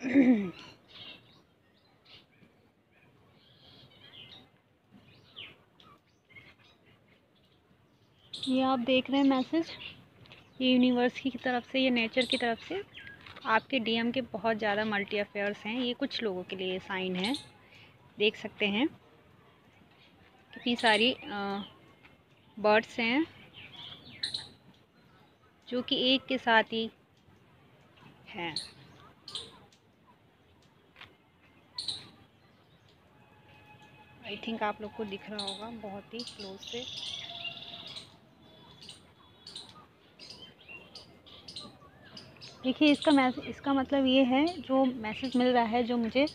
ये आप देख रहे हैं मैसेज? ये यूनिवर्स की तरफ़ से, ये नेचर की तरफ़ से आपके डीएम के बहुत ज़्यादा मल्टी अफेयर्स हैं। ये कुछ लोगों के लिए साइन है। देख सकते हैं। कितनी सारी बर्ड्स हैं, जो कि एक के साथ ही हैं। आई थिंक आप लोग को दिख रहा होगा बहुत ही क्लोज से। देखिए, इसका मैसेज इसका मतलब ये है, जो मैसेज मिल रहा है, जो मुझे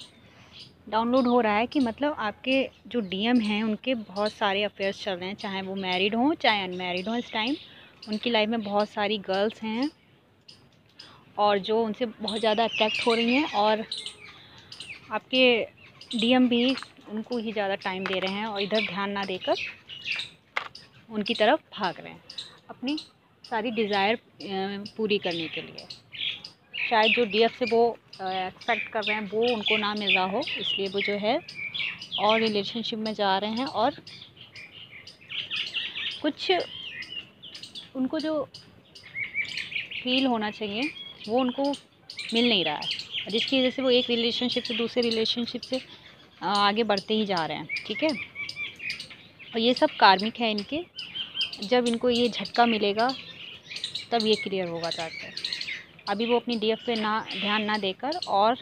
डाउनलोड हो रहा है, कि मतलब आपके जो डीएम हैं, उनके बहुत सारे अफेयर्स चल रहे हैं, चाहे वो मैरिड हों, चाहे अनमेरिड हों, इस टाइम उनकी लाइफ में बहुत सारी गर्ल्स हैं, और जो उनसे बहुत ज़्यादा अट्रैक्ट हो रही हैं, और आपके डीएम भी उनको ही ज़्यादा टाइम दे रहे हैं और इधर ध्यान ना देकर उनकी तरफ़ भाग रहे हैं। अपनी सारी डिज़ायर पूरी करने के लिए। शायद जो डीएफ से वो एक्सपेक्ट कर रहे हैं, वो उनको ना मिल रहा हो, इसलिए वो जो है और रिलेशनशिप में जा रहे हैं और कुछ उनको जो फील होना चाहिए, वो उनको मिल नहीं रहा है। जिसकी वजह से वो एक रिलेशनशिप से दूसरे रिलेशनशिप से आगे बढ़ते ही जा रहे हैं, ठीक है? और ये सब कार्मिक हैं इनके। जब इनको ये झटका मिलेगा, तब ये क्लियर होगा जाकर अभी वो अपनी डीएफ पे ना, ध्यान ना देकर और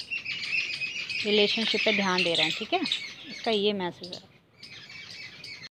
रिलेशनशिप पे ध्यान दे रहे हैं, ठीक है? इसका ये मैसेज है।